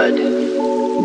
blood,